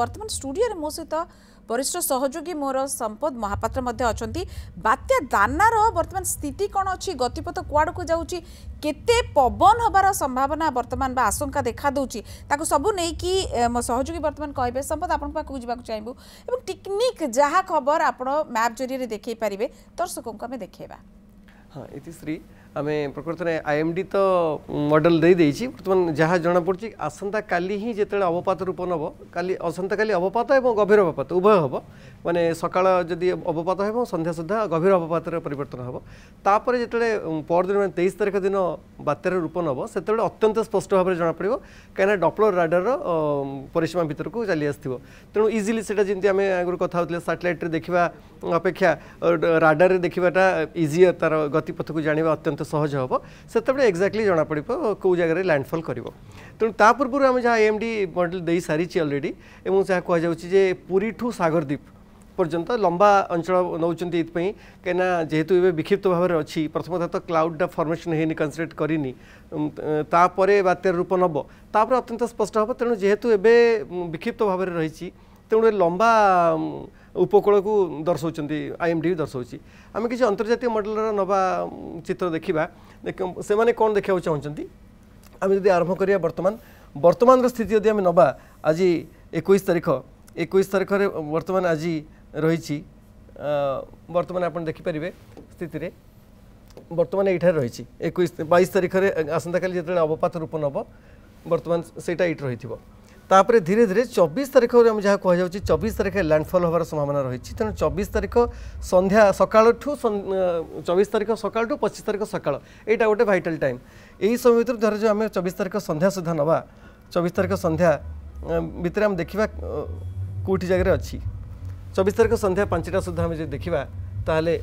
বর্তমান স্টুডিওরে মো সহ বরিষ্ঠ সহযোগী মোর সম্পদ মহাপাত্র অনেক বাত্যা দানার বর্তমান স্থিতি কণ অতিপথ কুয়াড়ক যাচ্ছি কেতে পবন হবার সম্ভাবনা বর্তমান বা আশঙ্কা দেখা দেছি তাকে সবু নেই সহযোগী বর্তমান কে সম্পদ আপনার পাখক যা চাইবু এবং টিকনিক যা খবর আপনার ম্যাপ জরিয়ে দেখাই পারে দর্শক আমি দেখাইবা হ্যাঁ এতিশ্রী আমি প্রকৃতনে আইএমডি তো মডেল দিয়েছি বর্তমান যা জনাপড়ছে কালি হি যেত অবপাত রূপ নব কালি আসন্তা কালি অবপাত এবং গভীর অবপাত উভয় হব মানে সকাল যদি অবপাত হব সন্ধ্যা সুদ্ধা গভীর অবপাতের পরিবর্তন হব তাপরে যেত পরদিন মানে তেইশ তারিখ দিন বাত্যার রূপ নব সেত অত্যন্ত স্পষ্ট ভাবে জনাপড়ব কেন ডপলর রাডার পরিসীমা ভিতরক চালি আসব তেমন ইজিলি সেটা যেমন আমি আগর কথা হোলে স্যাটেলাইট্রে দেখা অপেক্ষা রাডারে দেখাটা ইজিয়ার তার গতিপথক জাঁয়া অত্যন্ত ବହୁତ ସହଜ ହେବ ସେତେବେଳେ ଏକ୍ଜାକ୍ଟଲି ଜଣାପଡ଼ିବ କେଉଁ ଜାଗାରେ ଲ୍ୟାଣ୍ଡଫଲ୍ କରିବ ତେଣୁ ତା ପୂର୍ବରୁ ଆମେ ଯାହା ଏମ୍ ଡି ମଡ଼େଲ ଦେଇସାରିଛି ଅଲରେଡ଼ି ଏବଂ ଯାହା କୁହାଯାଉଛି ଯେ ପୁରୀଠୁ ସାଗରଦ୍ୱୀପ ପର୍ଯ୍ୟନ୍ତ ଲମ୍ବା ଅଞ୍ଚଳ ନେଉଛନ୍ତି ଏଥିପାଇଁ କାହିଁକିନା ଯେହେତୁ ଏବେ ବିକ୍ଷିପ୍ତ ଭାବରେ ଅଛି ପ୍ରଥମତଃ ତ କ୍ଲାଉଡ଼ଟା ଫର୍ମେସନ୍ ହେଇନି କନ୍ସିଡରେଟ୍ କରିନି ତାପରେ ବାତ୍ୟାର ରୂପ ନେବ ତାପରେ ଅତ୍ୟନ୍ତ ସ୍ପଷ୍ଟ ହେବ ତେଣୁ ଯେହେତୁ ଏବେ ବିକ୍ଷିପ୍ତ ଭାବରେ ରହିଛି ତେଣୁ ଲମ୍ବା ଉପକୂଳକୁ ଦର୍ଶାଉଛନ୍ତି ଆଇ ଏମ୍ ଡି ଦର୍ଶାଉଛି ଆମେ କିଛି ଅନ୍ତର୍ଜାତୀୟ ମଡ଼େଲର ନେବା ଚିତ୍ର ଦେଖିବା ସେମାନେ କ'ଣ ଦେଖିବାକୁ ଚାହୁଁଛନ୍ତି ଆମେ ଯଦି ଆରମ୍ଭ କରିବା ବର୍ତ୍ତମାନ ବର୍ତ୍ତମାନର ସ୍ଥିତି ଯଦି ଆମେ ନେବା ଆଜି ଏକୋଇଶ ତାରିଖ ଏକୋଇଶ ତାରିଖରେ ବର୍ତ୍ତମାନ ଆଜି ରହିଛି ବର୍ତ୍ତମାନ ଆପଣ ଦେଖିପାରିବେ ସ୍ଥିତିରେ ବର୍ତ୍ତମାନ ଏଇଠାରେ ରହିଛି ଏକୋଇଶ ବାଇଶ ତାରିଖରେ ଆସନ୍ତାକାଲି ଯେତେବେଳେ ଅବପାତ ରୂପ ନେବ ବର୍ତ୍ତମାନ ସେଇଟା ଏଇଠି ରହିଥିବ ତାପରେ ଧୀରେ ଧୀରେ ଚବିଶ ତାରିଖରେ ଆମେ ଯାହା କୁହାଯାଉଛି ଚବିଶ ତାରିଖ ଲ୍ୟାଣ୍ଡଫଲ୍ ହେବାର ସମ୍ଭାବନା ରହିଛି ତେଣୁ ଚବିଶ ତାରିଖ ସନ୍ଧ୍ୟା ସକାଳଠୁ ଚବିଶ ତାରିଖ ସକାଳଠୁ ପଚିଶ ତାରିଖ ସକାଳ ଏଇଟା ଗୋଟେ ଭାଇଟାଲ୍ ଟାଇମ୍ ଏହି ସମୟ ଭିତରୁ ଧରାଯାଉ ଆମେ ଚବିଶ ତାରିଖ ସନ୍ଧ୍ୟା ସୁଦ୍ଧା ନେବା ଚବିଶ ତାରିଖ ସନ୍ଧ୍ୟା ଭିତରେ ଆମେ ଦେଖିବା କେଉଁଠି ଜାଗାରେ ଅଛି ଚବିଶ ତାରିଖ ସନ୍ଧ୍ୟା ପାଞ୍ଚଟା ସୁଦ୍ଧା ଆମେ ଯଦି ଦେଖିବା ତାହେଲେ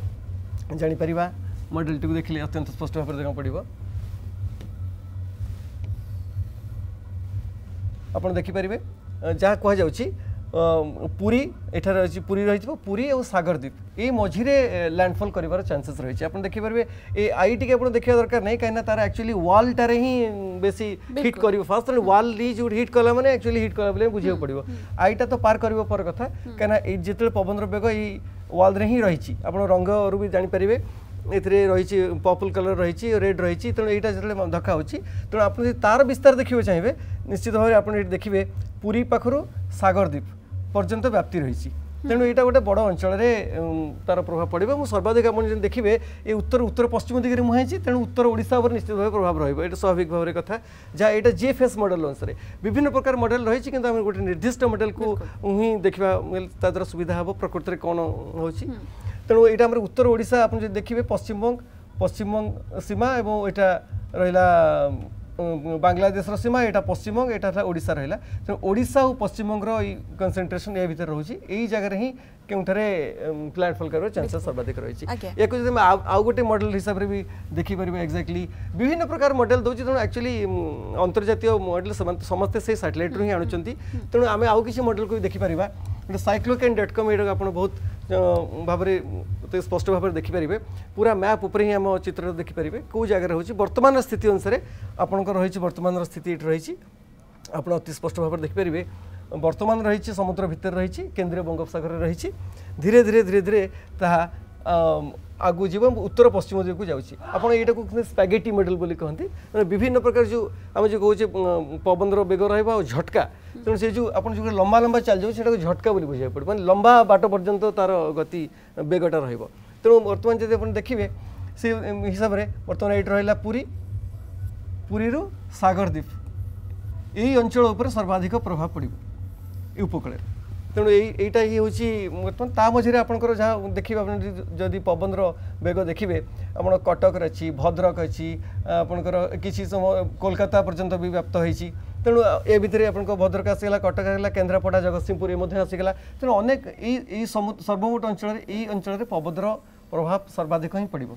ଜାଣିପାରିବା ମଡ଼େଲଟିକୁ ଦେଖିଲେ ଅତ୍ୟନ୍ତ ସ୍ପଷ୍ଟ ଭାବରେ ଜଣାପଡ଼ିବ আপনার দেখিপারে যা কুযাচ্ছি পুরী এখানে রয়েছে পুরী রয়েছে পুরী এবং সাগরদ্বীপ এই মঝিরে ল্যান্ডফল করবার চান্সেস রয়েছে আপনার দেখিপারে এই আইটিকে আপনার দেখা দরকার নেই কিনা তার একচুয়ালি ওয়ালটার হি বেশি হিট করবে ফার্স্ট ওয়াল যে হিট কলা মানে একচুয়ালি হিট কলা বলে বুঝিয়ে পড়ব আইটা তো পার করব পর কথা কিনা এই যেত পবনর বেগ এই ওয়ালরে হি রয়েছে আপনার রঙরু বি জাঁপারে ଏଥିରେ ରହିଛି ପର୍ପଲ୍ କଲର୍ ରହିଛି ରେଡ଼୍ ରହିଛି ତେଣୁ ଏଇଟା ଯେତେବେଳେ ଧକା ହେଉଛି ତେଣୁ ଆପଣ ଯଦି ତା'ର ବିସ୍ତାର ଦେଖିବାକୁ ଚାହିଁବେ ନିଶ୍ଚିତ ଭାବରେ ଆପଣ ଏଠି ଦେଖିବେ ପୁରୀ ପାଖରୁ ସାଗରଦ୍ୱୀପ ପର୍ଯ୍ୟନ୍ତ ବ୍ୟାପ୍ତି ରହିଛି ତେଣୁ ଏଇଟା ଗୋଟେ ବଡ଼ ଅଞ୍ଚଳରେ ତା'ର ପ୍ରଭାବ ପଡ଼ିବ ଏବଂ ସର୍ବାଧିକ ଆପଣ ଯଦି ଦେଖିବେ ଏ ଉତ୍ତର ଉତ୍ତର ପଶ୍ଚିମ ଦିଗରେ ମୁହାଁଇଛି ତେଣୁ ଉତ୍ତର ଓଡ଼ିଶା ଉପରେ ନିଶ୍ଚିତ ଭାବେ ପ୍ରଭାବ ରହିବ ଏଇଟା ସ୍ୱାଭାବିକ ଭାବରେ କଥା ଯାହା ଏଇଟା ଜିଏ ଫେସ୍ ମଡ଼େଲ ଅନୁସାରେ ବିଭିନ୍ନ ପ୍ରକାର ମଡ଼େଲ ରହିଛି କିନ୍ତୁ ଆମେ ଗୋଟେ ନିର୍ଦ୍ଦିଷ୍ଟ ମଡ଼େଲକୁ ହିଁ ଦେଖିବା ତା ଦ୍ୱାରା ସୁବିଧା ହେବ ପ୍ରକୃତରେ କ'ଣ ହେଉଛି तेणु यहाँ उत्तर ओडा आप देखिए पश्चिमबंग पश्चिमबंग सीमा यहाँ रहा बांग्लादेशर सीमा यहाँ पश्चिमबंग यहाँ ओडा रहा तेनालीशा और पश्चिमबंग कनसेट्रेसन ये भितर रही यही जगह हम क्योंठे क्लैंडफल कर चान्सेस सर्वाधिक रही है या आउ गोटे मडेल हिसाब से भी देखीपर एक्जाक्टली विभिन्न प्रकार मडेल दूसरी तेणु एक्चुअली अंतर्जात मडेल समस्ते से सैटेलाइट्रु ही आणुँच तेणु आम आउ किसी मडेल को भी देखिपर गोटे सैक्लोकैन डट कम ये आप बहुत ଭାବରେ ସ୍ପଷ୍ଟ ଭାବରେ ଦେଖିପାରିବେ ପୁରା ମ୍ୟାପ୍ ଉପରେ ହିଁ ଆମ ଚିତ୍ରଟା ଦେଖିପାରିବେ କେଉଁ ଜାଗାରେ ହେଉଛି ବର୍ତ୍ତମାନର ସ୍ଥିତି ଅନୁସାରେ ଆପଣଙ୍କର ରହିଛି ବର୍ତ୍ତମାନର ସ୍ଥିତି ଏଠି ରହିଛି ଆପଣ ଅତି ସ୍ପଷ୍ଟ ଭାବରେ ଦେଖିପାରିବେ ବର୍ତ୍ତମାନ ରହିଛି ସମୁଦ୍ର ଭିତରେ ରହିଛି କେନ୍ଦ୍ରୀୟ ବଙ୍ଗୋପସାଗରରେ ରହିଛି ଧୀରେ ଧୀରେ ଧୀରେ ଧୀରେ ତାହା ଆଗକୁ ଯିବ ଉତ୍ତର ପଶ୍ଚିମ ଦିଗକୁ ଯାଉଛି ଆପଣ ଏଇଟାକୁ ସ୍ପାଗେଟି ମେଡ଼ାଲ ବୋଲି କହନ୍ତି ବିଭିନ୍ନ ପ୍ରକାର ଯେଉଁ ଆମେ ଯେଉଁ କହୁଛେ ପବନର ବେଗ ରହିବ ଆଉ ଝଟକା ତେଣୁ ସେ ଯେଉଁ ଆପଣ ଯେଉଁ ଲମ୍ବା ଲମ୍ବା ଚାଲିଯାଉଛି ସେଟାକୁ ଝଟକା ବୋଲି ବୁଝିବାକୁ ପଡ଼ିବ ମାନେ ଲମ୍ବା ବାଟ ପର୍ଯ୍ୟନ୍ତ ତା'ର ଗତି ବେଗଟା ରହିବ ତେଣୁ ବର୍ତ୍ତମାନ ଯଦି ଆପଣ ଦେଖିବେ ସେ ହିସାବରେ ବର୍ତ୍ତମାନ ଏଇଠି ରହିଲା ପୁରୀ ପୁରୀରୁ ସାଗରଦ୍ୱୀପ এই অঞ্চল উপরে সর্বাধিক প্রভাব পড়ব এই উপকূলের ତେଣୁ ଏଇ ଏଇଟା ହିଁ ହେଉଛି ବର୍ତ୍ତମାନ ତା ମଝିରେ ଆପଣଙ୍କର ଯାହା ଦେଖିବେ ଆପଣ ଯଦି ପବନର ବେଗ ଦେଖିବେ ଆପଣ କଟକରେ ଅଛି ଭଦ୍ରକ ଅଛି ଆପଣଙ୍କର କିଛି ସମୟ କୋଲକାତା ପର୍ଯ୍ୟନ୍ତ ବି ବ୍ୟାପ୍ତ ହୋଇଛି ତେଣୁ ଏ ଭିତରେ ଆପଣଙ୍କ ଭଦ୍ରକ ଆସିଗଲା କଟକ ଆସିଗଲା କେନ୍ଦ୍ରାପଡ଼ା ଜଗତସିଂହପୁର ଏ ମଧ୍ୟ ଆସିଗଲା ତେଣୁ ଅନେକ ଏଇ ଏଇ ସର୍ବମୋଟ ଅଞ୍ଚଳରେ ଏଇ ଅଞ୍ଚଳରେ ପବନର প্রভাব সর্বাধিক হি পড়ব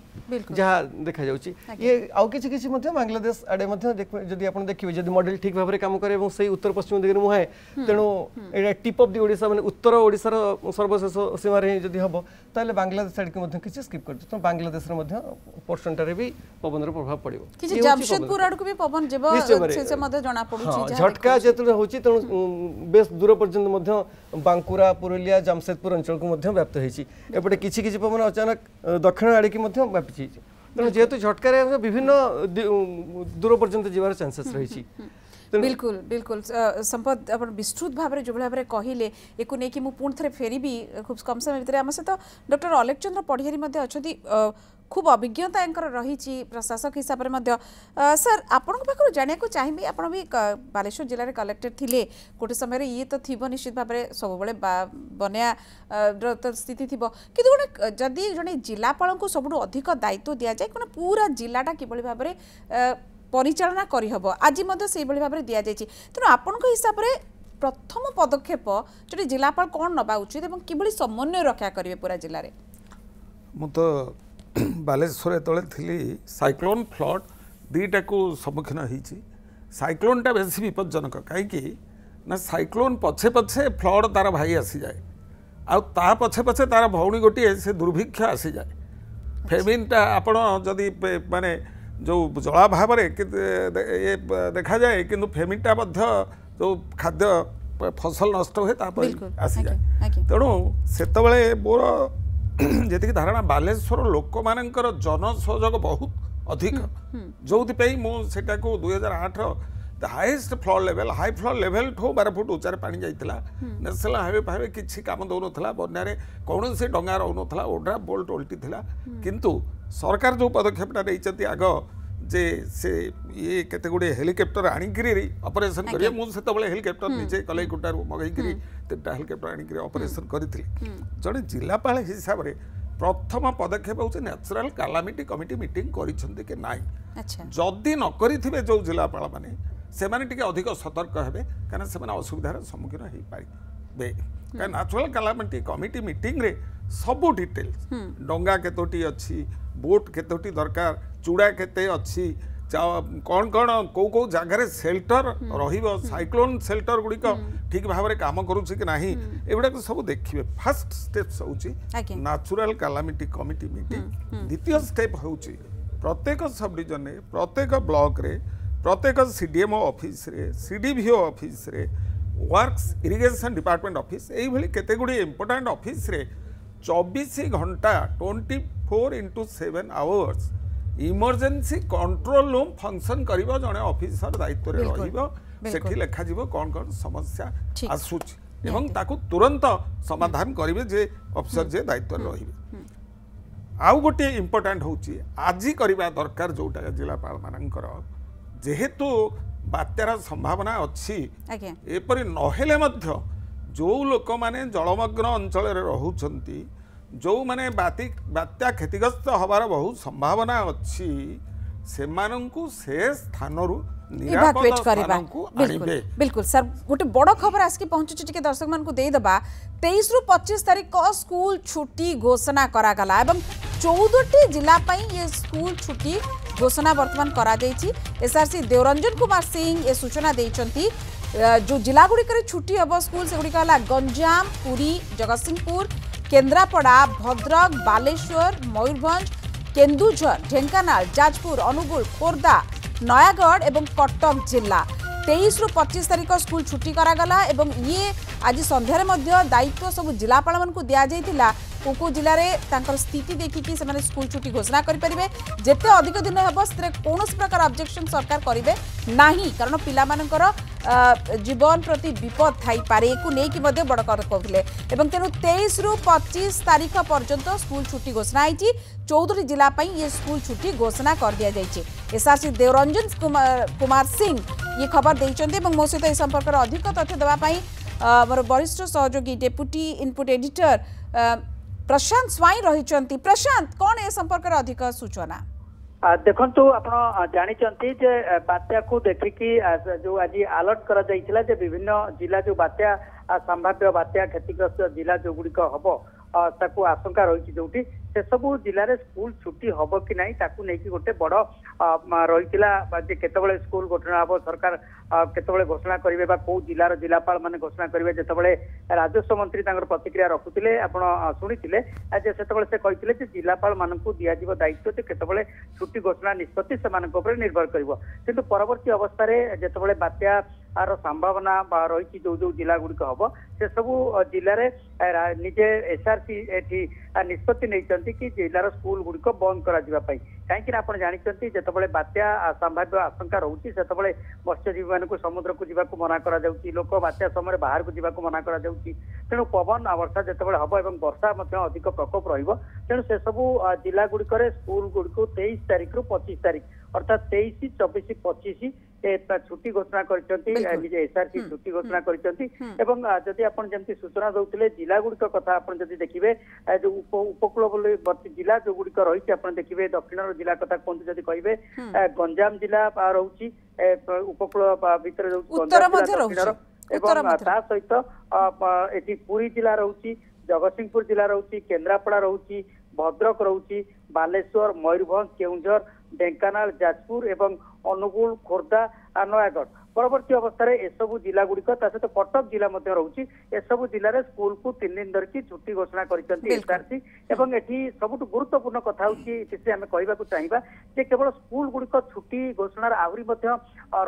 যা দেখা যাচ্ছে ইয়ে আউ কিছু কিছু বাংলাদেশ আড়ে যদি আপনার দেখবে যদি মডেল ঠিক ভাবে কাম করে এবং সেই উত্তর পশ্চিম দিকে মুহে তেমন এটা টিপ অফ দি ওড়িশা মানে উত্তর ওড়িশার সর্বশেষ সীমার হি যদি হব তাহলে বাংলাদেশ আড়কে কিছু স্কিপ করছে তো বাংলাদেশের পোর্সনটার বি পবনর প্রভাব পড়ব কিছু জামশেদপুর আড়কে বি পবন যাব সে মধ্যে জনা পড়ুছি ঝটকা যেতে হচ্ছে তেমন বেশ দূর পর্যন্ত বাঙ্কুরা পুরুলিয়া জামশেদপুর অঞ্চলকে ব্যাপ্ত হয়েছে এপটে কিছু কিছু পবন অচানক দক্ষিণ আড়িকি মধ্যে ব্যাপিছে তেমন যেহেতু ঝটকার বিভিন্ন দূর পর্যন্ত যাওয়ার চান্সেস রয়েছে बिल्कुल बिल्कुल संपद आप विस्तृत भाव में जो भाव में कहले कि नहीं फेरबी खूब कम समय भितर आम सहित डक्टर अलेख चंद्र पढ़ियारी अच्छा खूब अभिज्ञता रही प्रशासक हिसाब से सर आपण जाना चाहिए आप भी बालेश्वर जिले में कलेक्टर थे गोटे समय ये तो थी निश्चित भाव में सब बड़े बनिया स्थित थी कि गोटे जदि जड़े जिलापा सबुठ अधिक दायित्व दि जाए क्या पूरा जिलाटा किभली भाव में পরিচালনা করিহব আজি মধ্যে সেইভাবে ভাবে দিয়েছে তেমন আপনার হিসাবে প্রথম পদক্ষেপ যেটি জেলাপাল কম নেওয়া উচিত এবং কিভাবে সমন্বয় রক্ষা করবে পুরা জেলার মু তো ବାଲେଶ୍ୱର ଯେତେବେଳେ ଥିଲି ସାଇକ୍ଲୋନ୍ ଫ୍ଲଡ୍ ଦୁଇଟାକୁ ସମ୍ମୁଖୀନ ହେଇଛି ସାଇକ୍ଲୋନ୍ଟା ବେଶୀ ବିପଜ୍ଜନକ କାହିଁକି ନା ସାଇକ୍ଲୋନ୍ ପଛେ ପଛେ ଫ୍ଲଡ୍ ତା'ର ଭାଇ ଆସିଯାଏ ଆଉ ତା ପଛେ ପଛେ ତା'ର ଭଉଣୀ ଗୋଟିଏ ସେ ଦୁର୍ଭିକ୍ଷ ଆସିଯାଏ ଫେମିନ୍ଟା ଆପଣ ଯଦି ମାନେ ଯେଉଁ ଜଳା ଭାବରେ ଏ ଦେଖାଯାଏ କିନ୍ତୁ ଫେମିଟା ମଧ୍ୟ ଯେଉଁ ଖାଦ୍ୟ ଫସଲ ନଷ୍ଟ ହୁଏ ତାପରେ ଆସିଯାଏ ତେଣୁ ସେତେବେଳେ ମୋର ଯେତିକି ଧାରଣା ବାଲେଶ୍ୱର ଲୋକମାନଙ୍କର ଜନସହଯୋଗ ବହୁତ ଅଧିକ ଯେଉଁଥିପାଇଁ ମୁଁ ସେଟାକୁ ଦୁଇ ହଜାର ଆଠ highest floor level high floor ଲେଭେଲଠୁ ବାର ଫୁଟ ଉଚ୍ଚାରେ ପାଣି ଯାଇଥିଲା ନ୍ୟାସନାଲ ହାଇୱେ ଫାଇୱେ କିଛି କାମ ଦେଉନଥିଲା ବନ୍ୟାରେ କୌଣସି ଡଙ୍ଗା ରହୁନଥିଲା ଓଡ୍ରା ବୋଲ୍ଟ ଓଲଟିଥିଲା କିନ୍ତୁ ସରକାର ଯେଉଁ ପଦକ୍ଷେପଟା ନେଇଛନ୍ତି ଆଗ ଯେ ସେ ଇଏ କେତେ ଗୁଡ଼ିଏ ହେଲିକପ୍ଟର ଆଣିକିରି ଅପରେସନ୍ କରିବେ ମୁଁ ସେତେବେଳେ ହେଲିକପ୍ଟର ନିଜେ କଲେଇଗୁଟାରୁ ମଗେଇକିରି ତିନିଟା ହେଲିକପ୍ଟର ଆଣିକିରି ଅପରେସନ୍ କରିଥିଲି ଜଣେ ଜିଲ୍ଲାପାଳ ହିସାବରେ ପ୍ରଥମ ପଦକ୍ଷେପ ହେଉଛି ନ୍ୟାଚୁରାଲ୍ କାଲାମିଟି କମିଟି ମିଟିଂ କରିଛନ୍ତି କି ନାହିଁ ଯଦି ନ କରିଥିବେ ଯେଉଁ ଜିଲ୍ଲାପାଳମାନେ ସେମାନେ ଟିକେ ଅଧିକ ସତର୍କ ହେବେ କାରଣ ସେମାନେ ଅସୁବିଧାର ସମ୍ମୁଖୀନ ହୋଇପାରିବେ କାରଣ ନ୍ୟାଚୁରାଲ କାଲାମିଟି କମିଟି ମିଟିଂରେ ସବୁ ଡିଟେଲ୍ସ ଡଙ୍ଗା କେତୋଟି ଅଛି ବୋଟ୍ କେତୋଟି ଦରକାର ଚୂଡ଼ା କେତେ ଅଛି କ'ଣ କ'ଣ କେଉଁ କେଉଁ ଜାଗାରେ ସେଲ୍ଟର ରହିବ ସାଇକ୍ଲୋନ୍ ସେଲ୍ଟର ଗୁଡ଼ିକ ଠିକ୍ ଭାବରେ କାମ କରୁଛି କି ନାହିଁ ଏଗୁଡ଼ାକ ସବୁ ଦେଖିବେ ଫାର୍ଷ୍ଟ ଷ୍ଟେପ୍ସ ହେଉଛି ନ୍ୟାଚୁରାଲ କାଲାମିଟି କମିଟି ମିଟିଂ ଦ୍ୱିତୀୟ ଷ୍ଟେପ୍ ହେଉଛି ପ୍ରତ୍ୟେକ ସବ୍ ଡିଭିଜନରେ ପ୍ରତ୍ୟେକ ବ୍ଲକରେ ପ୍ରତ୍ୟେକ ସି ଡି ଏମ୍ ଓ ଅଫିସ୍ରେ ସି ଡି ଭି ଓ ଅଫିସ୍ରେ ୱାର୍କସ୍ ଇରିଗେସନ୍ ଡିପାର୍ଟମେଣ୍ଟ ଅଫିସ୍ ଏଇଭଳି କେତେଗୁଡ଼ିଏ ଇମ୍ପୋର୍ଟାଣ୍ଟ ଅଫିସ୍ରେ ଚବିଶ ଘଣ୍ଟା twenty four into seven hours emergency control room function କରିବ ଜଣେ ଅଫିସର ଦାୟିତ୍ୱରେ ରହିବ ସେଠି ଲେଖାଯିବ କ'ଣ କ'ଣ ସମସ୍ୟା ଆସୁଛି ଏବଂ ତାକୁ ତୁରନ୍ତ ସମାଧାନ କରିବେ ଯେ ଅଫିସର ଯିଏ ଦାୟିତ୍ୱରେ ରହିବେ ଆଉ ଗୋଟିଏ ଇମ୍ପୋର୍ଟାଣ୍ଟ ହେଉଛି ଆଜି କରିବା ଦରକାର ଯେଉଁଟା ଜିଲ୍ଲାପାଳମାନଙ୍କର ଯେହେତୁ ବାତ୍ୟାର ସମ୍ଭାବନା ଅଛି ଏପରି ନହେଲେ ମଧ୍ୟ ଯେଉଁ ଲୋକମାନେ ଜଳମଗ୍ନ ଅଞ୍ଚଳରେ ରହୁଛନ୍ତି ଯେଉଁମାନେ ବାତି ବାତ୍ୟା କ୍ଷତିଗ୍ରସ୍ତ ହେବାର ବହୁ ସମ୍ଭାବନା ଅଛି ସେମାନଙ୍କୁ ସେ ସ୍ଥାନରୁ ବିଲକୁଲ ସାର୍ ଗୋଟେ ବଡ଼ ଖବର ଆସିକି ପହଞ୍ଚୁଛି ଟିକେ ଦର୍ଶକମାନଙ୍କୁ ଦେଇଦେବା ତେଇଶରୁ ପଚିଶ ତାରିଖ ସ୍କୁଲ ଛୁଟି ଘୋଷଣା କରାଗଲା ଏବଂ ଚଉଦଟି ଜିଲ୍ଲା ପାଇଁ ଏ ସ୍କୁଲ ଛୁଟି ঘোষণা বর্তমান করা যাইছি এসআরসি দেওরঞ্জন কুমার সিং এ সূচনা দিয়েছেন যে জেলাগুড়িকরে ছুটি হব স্কুল সেগুড়িক হল গঞ্জাম পুরী জগৎসিংহপুর কেন্দ্রাপড়া ভদ্রক বালেশ্বর ময়ূরভঞ্জ কেন্দুঝর ঢেঙ্কানাল যাজপুর অনুগুল খୋର୍ଦ୍ଧା নয়াগড় এবং কটক জেলা তেইশ রু পঁচিশ তারিখ স্কুল ছুটি করাগলা এবং ইয়ে আজ সন্ধ্যায় মধ্য দায়িত্ব সব জেলাপাল মানুষ দিয়াযাই কেউ কেউ জেলার তাঁর স্থিতি দেখি সে স্কুল ছুটি ঘোষণা করে পে যেতে অধিক দিন হব সে কৌশি প্রকার অবজেকশন সরকার করবে না কারণ পিলা জীবন প্রতি বিপদ থাইপরে একু নেই বড় করলে এবং তেমন তেইশ রু পঁচিশ তারিখ পর্যন্ত স্কুল ছুটি ঘোষণা হয়েছে চৌদটি জেলা ইয়ে স্কুল ছুটি ঘোষণা করে দিয়া যাই এসআরসি দেওরঞ্জন কুমার সিং ये खबर देखते मो सहित इस संपर्क अधिक तथ्य देवाई मोर वरिष्ठ सहयोगी deputy input editor Prashant Swain रही प्रशांत कौन ए संपर्क अधिक सूचना ଦେଖନ୍ତୁ ଆପଣ ଜାଣିଛନ୍ତି बात्या ବାତ୍ୟାକୁ ଦେଖିକି ଯୋଉ ଆଜି ଆଲର୍ଟ କରାଯାଇଥିଲା ଯେ जिला ଜିଲ୍ଲା बात्या ବାତ୍ୟା ସମ୍ଭାବ୍ୟ ବାତ୍ୟା କ୍ଷତିଗ୍ରସ୍ତ ଜିଲ୍ଲା ତାକୁ ଆଶଙ୍କା ରହିଛି ଯୋଉଠି ସେସବୁ ଜିଲ୍ଲାରେ ସ୍କୁଲ ଛୁଟି ହବ କି ନାହିଁ ତାକୁ ନେଇକି ଗୋଟେ ବଡ଼ ରହିଥିଲା ଯେ କେତେବେଳେ ସ୍କୁଲ ଘୋଷଣା ହବ ସରକାର କେତେବେଳେ ଘୋଷଣା କରିବେ ବା କୋଉ ଜିଲ୍ଲାର ଜିଲ୍ଲାପାଳ ମାନେ ଘୋଷଣା କରିବେ ଯେତେବେଳେ ରାଜସ୍ୱ ମନ୍ତ୍ରୀ ତାଙ୍କର ପ୍ରତିକ୍ରିୟା ରଖୁଥିଲେ ଆପଣ ଶୁଣିଥିଲେ ଯେ ସେତେବେଳେ ସେ କହିଥିଲେ ଯେ ଜିଲ୍ଲାପାଳ ମାନଙ୍କୁ ଦିଆଯିବ ଦାୟିତ୍ୱ ଯେ କେତେବେଳେ ଛୁଟି ଘୋଷଣା ନିଷ୍ପତ୍ତି ସେମାନଙ୍କ ଉପରେ ନିର୍ଭର କରିବ କିନ୍ତୁ ପରବର୍ତ୍ତୀ ଅବସ୍ଥାରେ ଯେତେବେଳେ ବାତ୍ୟା ଆର ସମ୍ଭାବନା ରହିଛି ଯୋଉ ଯୋଉ ଜିଲ୍ଲା ଗୁଡିକ ହବ ସେସବୁ ଜିଲ୍ଲାରେ ନିଜେ ଏସ୍ଆର୍ସି ଏଠି ନିଷ୍ପତ୍ତି ନେଇଛନ୍ତି କି ଜିଲ୍ଲାର ସ୍କୁଲ ଗୁଡିକ ବନ୍ଦ କରାଯିବା ପାଇଁ କାହିଁକି ନା ଆପଣ ଜାଣିଛନ୍ତି ଯେତେବେଳେ ବାତ୍ୟା ସମ୍ଭାବ୍ୟ ଆଶଙ୍କା ରହୁଛି ସେତେବେଳେ ମତ୍ସ୍ୟଜୀବୀ ମାନଙ୍କୁ ସମୁଦ୍ରକୁ ଯିବାକୁ ମନା କରାଯାଉଛି ଲୋକ ବାତ୍ୟା ସମୟରେ ବାହାରକୁ ଯିବାକୁ ମନା କରାଯାଉଛି ତେଣୁ ପବନ ବର୍ଷା ଯେତେବେଳେ ହବ ଏବଂ ବର୍ଷା ମଧ୍ୟ ଅଧିକ ପ୍ରକୋପ ରହିବ ତେଣୁ ସେସବୁ ଜିଲ୍ଲା ଗୁଡିକରେ ସ୍କୁଲ ଗୁଡିକୁ ତେଇଶ ତାରିଖରୁ ପଚିଶ ତାରିଖ অর্থাৎ তেইশ চবিশ পঁচিশ ছুটি ঘোষণা করেছেন এসআরসি ছুটি ঘোষণা করেছেন এবং যদি আপনার যেমন সূচনা দৌলে জেলাগুড়ি কথা আপনার যদি দেখবে উপকূলবর্তী জেলা যেগুড়ি রয়েছে আপনার দেখবে দক্ষিণর জেলা কথা কুহতু যদি কহবে গঞ্জাম জেলা রয়েছে উপকূল ভিতরে গঞ্জাম জেলা দক্ষিণর এবং তা সহিত এটি পুরী জেলা রয়েছে জগৎসিংহপুর জেলা রয়েছে কেন্দ্রাপড়া রয়েছে ভদ্রক রয়েছে ବାଲେଶ୍ୱର ମୟୂରଭଞ୍ଜ କେଉଁଝର ঢেঙ্কানাল যাজপুর এবং অনুগুল খোর্ধা আর নয়াগড় ପରବର୍ତ୍ତୀ ଅବସ୍ଥାରେ ଏସବୁ ଜିଲ୍ଲାଗୁଡ଼ିକ ତା ସହିତ କଟକ ଜିଲ୍ଲା ମଧ୍ୟ ରହୁଛି ଏସବୁ ଜିଲ୍ଲାରେ ସ୍କୁଲକୁ ତିନି ଦିନ ଧରିକି ଛୁଟି ଘୋଷଣା କରିଛନ୍ତି ଏସ୍ଆର୍ସି ଏବଂ ଏଠି ସବୁଠୁ ଗୁରୁତ୍ୱପୂର୍ଣ୍ଣ କଥା ହେଉଛି ଏଥିରେ ଆମେ କହିବାକୁ ଚାହିଁବା ଯେ କେବଳ ସ୍କୁଲ ଗୁଡ଼ିକ ଛୁଟି ଘୋଷଣାର ଆହୁରି ମଧ୍ୟ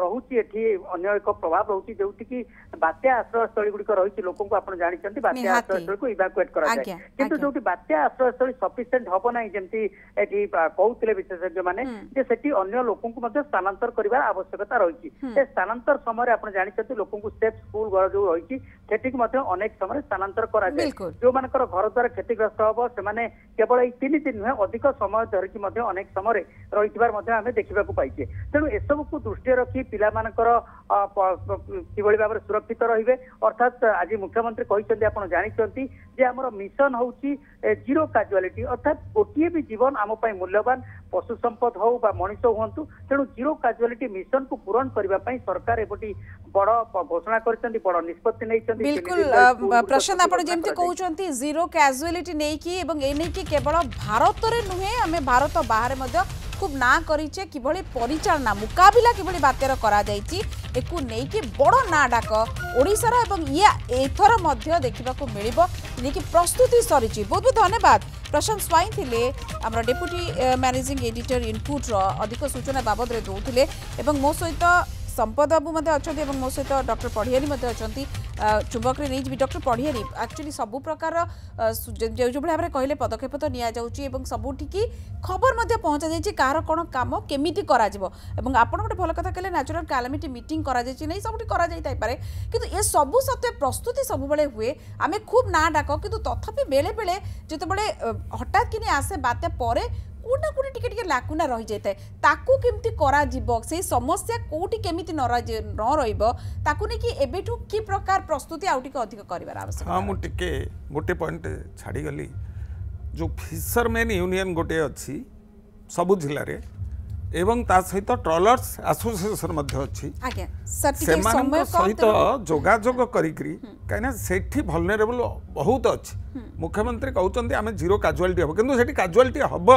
ରହୁଛି ଏଠି ଅନ୍ୟ ଏକ ପ୍ରଭାବ ରହୁଛି ଯେଉଁଠିକି ବାତ୍ୟା ଆଶ୍ରୟସ୍ଥଳୀ ଗୁଡ଼ିକ ରହିଛି ଲୋକଙ୍କୁ ଆପଣ ଜାଣିଛନ୍ତି ବାତ୍ୟା ଆଶ୍ରୟସ୍ଥଳୀକୁ ଇଭାକୁଏଟ୍ କରାଯାଏ କିନ୍ତୁ ଯୋଉଠି ବାତ୍ୟା ଆଶ୍ରୟସ୍ଥଳୀ ସଫିସିଏଣ୍ଟ ହବ ନାହିଁ ଯେମିତି ଏଠି କହୁଥିଲେ ବିଶେଷଜ୍ଞମାନେ ଯେ ସେଠି ଅନ୍ୟ ଲୋକଙ୍କୁ ମଧ୍ୟ ସ୍ଥାନାନ୍ତର କରିବାର ଆବଶ୍ୟକତା ରହିଛି ସେ ସ୍ଥାନାନ୍ତର স্থানান্তর সময় আপনার জাঁচান লোক সেফ স্কুল ঘর যে রয়েছে সেটিকি অনেক সময় স্থানান্তর করা যায় যে ঘর দ্বারা ক্ষতিগ্রস্ত হব সে কেবল এই তিন দিন নুহে অধিক সময় ধরিকি অনেক সময় রয়েছে আমি দেখা পাইছে তেমন এসবু দৃষ্টি রাখি পিলা কিভাবে ভাবে সুরক্ষিত রহবে অর্থাৎ আজ মুখ্যমন্ত্রী কিন্তু আপনার জাঁচান যে ଆମର ମିଶନ ହଉଛି ଜିରୋ କାଜୁଆଲିଟି ଅର୍ଥାତ୍ ଗୋଟିଏ ବି ଜୀବନ ଆମ ପାଇଁ ମୂଲ୍ୟବାନ ପଶୁ ସମ୍ପଦ ହଉ ବା ମଣିଷ ହୁଅନ୍ତୁ ତେଣୁ ଜିରୋ କାଜୁଆଲିଟି ମିଶନକୁ ପୂରଣ କରିବା ପାଇଁ ସରକାର ଏପଟି ବଡ ଘୋଷଣା କରିଛନ୍ତି ବଡ ନିଷ୍ପତ୍ତି ନେଇଛନ୍ତି ବିଲକୁଲ ପ୍ରଶାନ୍ତ ଆପଣ ଯେମିତି କହୁଛନ୍ତି ଜିରୋ କାଜୁଆଲିଟି ନେଇକି ଏବଂ ଏ ନେଇକି କେବଳ ଭାରତରେ ନୁହେଁ ଆମେ ଭାରତ ବାହାରେ ମଧ୍ୟ খুব না করিছে কিভাবে পরিচালনা মুকাবিলা কিভাবে বাত্যার করা যাইছি একু নেইকি বড় না ডাক ওড়িশার এবং ইয়া এথর মধ্য দেখিবাকু মিলিব যেকি প্রস্তুতি সরিছি বহুত বহুত ধন্যবাদ প্রশান্ত স্বাইন থিলে আমার ডেপুটি ম্যানেজিং এডিটর ইনপুটর অধিক সূচনা বাবদরে দৌলে এবং মো সহিত সম্পদ বাবু অনেক এবং মো সহ ডক্টর পড়িয়ারি অনেক চুম্বকরে নিয়ে যাবি ডক্টর পড়িয়ারি আকচুয়ালি সবু প্রকার যেভাবে ভাবে কহিলে পদক্ষেপ তো নিয়াযাচ্ছে এবং সবুঠিকি খবর পৌঁছা যাই কার কোণ কাম কেমিটি করা এবং আপনার গোটে ভালো কথা কে ন্যাচুরাল ক্যালামিটি মিটিং করা যাই না সবুটি করা যাই পারে কিন্তু এ সবু সত্ত্বে প্রস্তুতি সবুলে হুয়ে আমি খুব না ডাক কিন্তু তথাপি বেড়ে বেড়ে যেতবে হঠাৎ কিনে আসে বাত্যা পরে কোটা কোটি টিকে টিকে লাকুনা রহিযাই তাকু কেমতি করা যাব সেই সমস্যা কোটি কেমিতি ন রহব তাকু নেকি এবেঠু কি প্রকার প্রস্তুতি আউ টিকে অধিক করিবার আবশ্যক হ্যাঁ মু টিকে গোটে পয়েন্ট ছাড়ি গলি যে ফিশরম্যান ইউনিয়ন গোটে অছি সবু জেলার এবং তা সহিত ট্রলর্স আসোসিয়েসন মধ্যে অছি সেমানক সহিত যোগাযোগ করিকি কাইনা সেটি ভলনেরেবল বহুত অছি মুখ্যমন্ত্রী কৌচন্তি আমি জিরো কাজুয়ালিটি হব কিন্তু সেটি কাজুয়ালিটি হব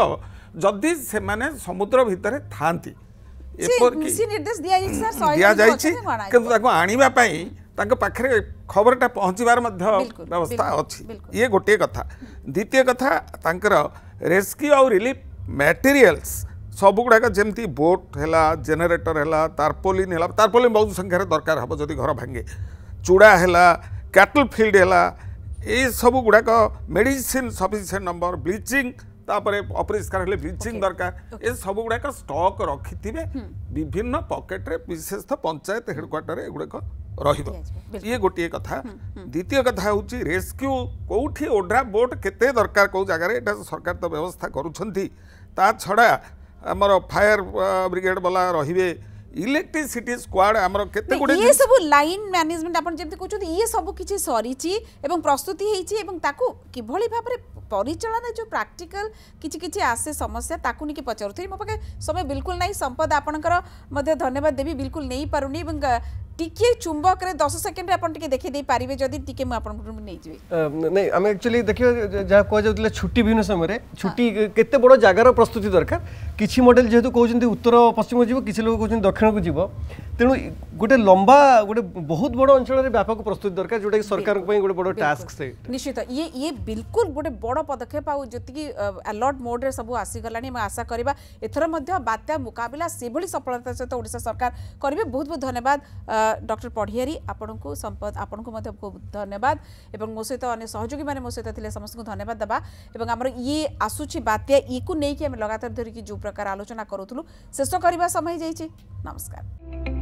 যদি সেমানে সমুদ্র ভিতরে থান্তি এপরকি দিয়া যাইছি কিন্তু তাকে আনিবা পাই ତାଙ୍କ ପାଖରେ ଖବରଟା ପହଞ୍ଚିବାର ମଧ୍ୟ ବ୍ୟବସ୍ଥା ଅଛି ଇଏ ଗୋଟିଏ କଥା ଦ୍ୱିତୀୟ କଥା ତାଙ୍କର ରେସ୍କ୍ୟୁ ଆଉ ରିଲିଫ୍ ମ୍ୟାଟେରିଆଲ୍ସ ସବୁଗୁଡ଼ାକ ଯେମିତି ବୋଟ୍ ହେଲା ଜେନେରେଟର୍ ହେଲା ତାର୍ପୋଲିନ୍ ହେଲା ତାର୍ପୋଲିନ୍ ବହୁତ ସଂଖ୍ୟାରେ ଦରକାର ହେବ ଯଦି ଘର ଭାଙ୍ଗେ ଚୁଡ଼ା ହେଲା କ୍ୟାଟଲ୍ ଫିଲ୍ଡ ହେଲା ଏଇସବୁ ଗୁଡ଼ାକ ମେଡ଼ିସିନ୍ ସଫିସିଏଣ୍ଟ ନମ୍ବର ବ୍ଲିଚିଂ ତାପରେ ଅପରିଷ୍କାର ହେଲେ ବ୍ଲିଚିଂ ଦରକାର ଏସବୁ ଗୁଡ଼ାକ ଷ୍ଟକ୍ ରଖିଥିବେ ବିଭିନ୍ନ ପକେଟରେ ବିଶେଷତଃ ପଞ୍ଚାୟତ ହେଡ଼କ୍ୱାର୍ଟରରେ ଏଗୁଡ଼ାକ ରହିବ ଇଏ ଗୋଟିଏ କଥା ଦ୍ୱିତୀୟ କଥା ହେଉଛି ରେସ୍କ୍ୟୁ କେଉଁଠି ଓଡ୍ରା ବୋଟ୍ କେତେ ଦରକାର କେଉଁ ଜାଗାରେ ଏଇଟା ସରକାର ତ ବ୍ୟବସ୍ଥା କରୁଛନ୍ତି ତା ଛଡ଼ା आमर फायर ब्रिगेड वाला रहिबे इलेक्ट्रिसिटी स्क्वाड आमर केते गुडे ये सब लाइन मैनेजमेंट आपन जेमते कोचो ये सब किछि सरीचि एवं प्रस्तुति हेइचि एवं ताकु किभलि भाबरे परिचालना जो प्राक्टिकल किछि किछि आसे समस्या ताकु निकि पचरथि म पके समय बिल्कुल नै संपद आपनकर मध्ये धन्यवाद देबी बिल्कुल नै परुनी एवं टिके चुंबक रे 10 सेकंड रे अपन टिके देखि दे पारिबे जदी टिके म अपन नै जेबे नै आमे एक्चुअली देखियो जा को जतले छुट्टी बिनो समय रे छुट्टी केते बडो जागा रो प्रस्तुति दरकार किछि मॉडल जेतु कहउछन उत्तर पश्चिम जेबो किछि लोग कहउछन दक्षिण को जेबो तेनु गोटे लंबा गोटे बहुत बड़ अंचल व्यापक प्रस्तुत दरकार जो सरकार गोटे बड़ टास्क से निश्चित ये ये बिल्कुल गोटे बड़ पदक्षेप आती अलर्ट मोड्रे सब आसीगला आशा करवा एथर बात्या मुकबिला सेभली सफलता सहित ओडा सरकार करेंगे बहुत बहुत धन्यवाद डॉक्टर पढ़िहारी आपंक संपद आपन को धन्यवाद मो सहित अन्य सहयोगी मैंने मो सहित थे समस्त धन्यवाद दबा और ये आसूरी बात्या ये को लेकिन आम लगातार धरिकी जो प्रकार आलोचना करूँ शेष करने समय नमस्कार